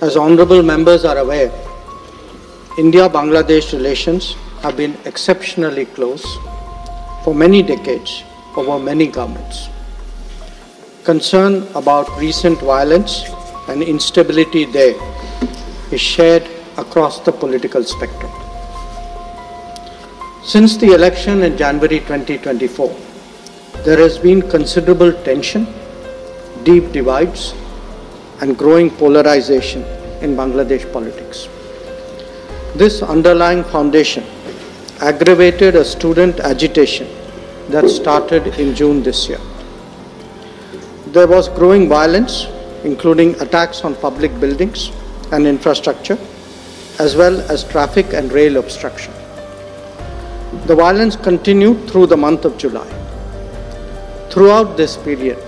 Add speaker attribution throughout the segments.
Speaker 1: As honorable members are aware, India-Bangladesh relations have been exceptionally close for many decades over many governments. Concern about recent violence and instability there is shared across the political spectrum. Since the election in January 2024, there has been considerable tension, deep divides, and growing polarization in Bangladesh politics. This underlying foundation aggravated a student agitation that started in June this year. There was growing violence, including attacks on public buildings and infrastructure, as well as traffic and rail obstruction. The violence continued through the month of July. Throughout this period,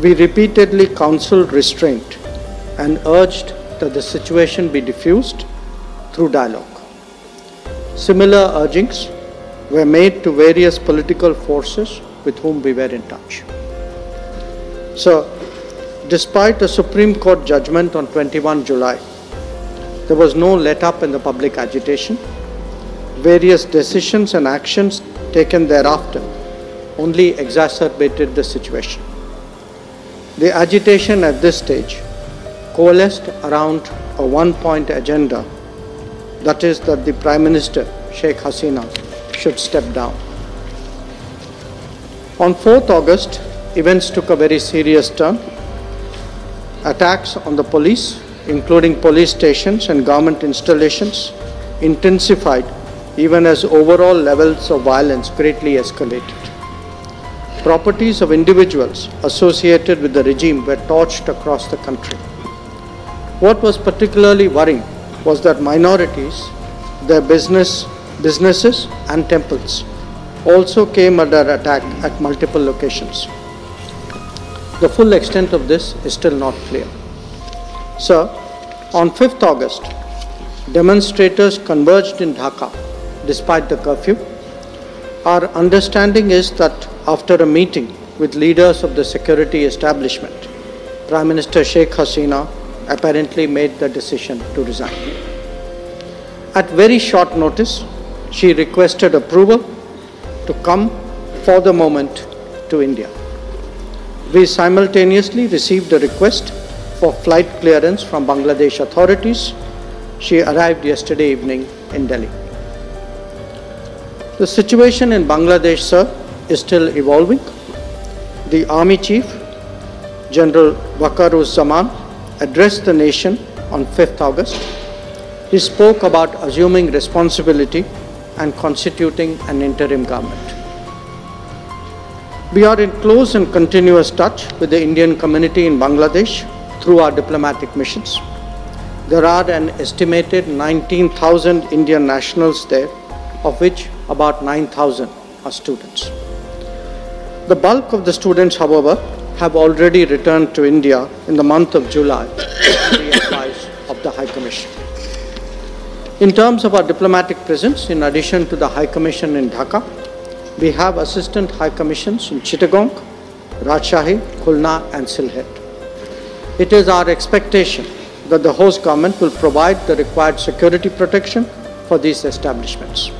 Speaker 1: we repeatedly counseled restraint and urged that the situation be diffused through dialogue. Similar urgings were made to various political forces with whom we were in touch. So, despite a Supreme Court judgment on 21 July, there was no let up in the public agitation. Various decisions and actions taken thereafter only exacerbated the situation. The agitation at this stage coalesced around a one point agenda that is, that the Prime Minister, Sheikh Hasina, should step down. On 4th August, events took a very serious turn. Attacks on the police, including police stations and government installations, intensified even as overall levels of violence greatly escalated. Properties of individuals associated with the regime were torched across the country. What was particularly worrying was that minorities, their business, businesses and temples also came under attack at multiple locations. The full extent of this is still not clear. Sir, on 5th August, demonstrators converged in Dhaka despite the curfew. Our understanding is that after a meeting with leaders of the security establishment, Prime Minister Sheikh Hasina apparently made the decision to resign. At very short notice, she requested approval to come for the moment to India. We simultaneously received a request for flight clearance from Bangladesh authorities. She arrived yesterday evening in Delhi. The situation in Bangladesh, sir, is still evolving. The Army Chief, General Waqar-uz-Zaman, addressed the nation on 5th August. He spoke about assuming responsibility and constituting an interim government. We are in close and continuous touch with the Indian community in Bangladesh through our diplomatic missions. There are an estimated 19,000 Indian nationals there, of which about 9,000 are students. The bulk of the students, however, have already returned to India in the month of July the advice of the High Commission. In terms of our diplomatic presence, in addition to the High Commission in Dhaka, we have Assistant High Commissions in Chittagong, Rajshahi, Khulna and Sylhet. It is our expectation that the host government will provide the required security protection for these establishments.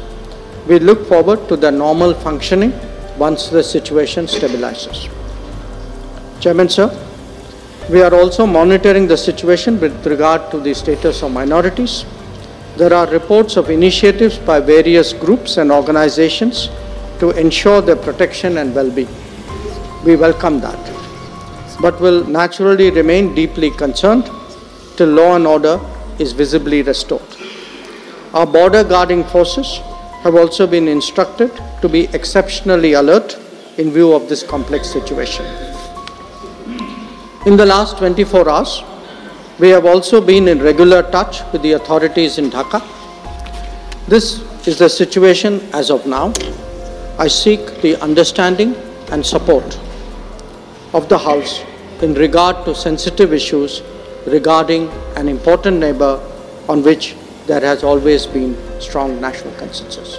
Speaker 1: We look forward to the normal functioning once the situation stabilizes. Chairman, sir, we are also monitoring the situation with regard to the status of minorities. There are reports of initiatives by various groups and organizations to ensure their protection and well-being. We welcome that, but will naturally remain deeply concerned till law and order is visibly restored. Our border guarding forces have also been instructed to be exceptionally alert in view of this complex situation. In the last 24 hours, we have also been in regular touch with the authorities in Dhaka. This is the situation as of now. I seek the understanding and support of the House in regard to sensitive issues regarding an important neighbor on which there has always been strong national consensus.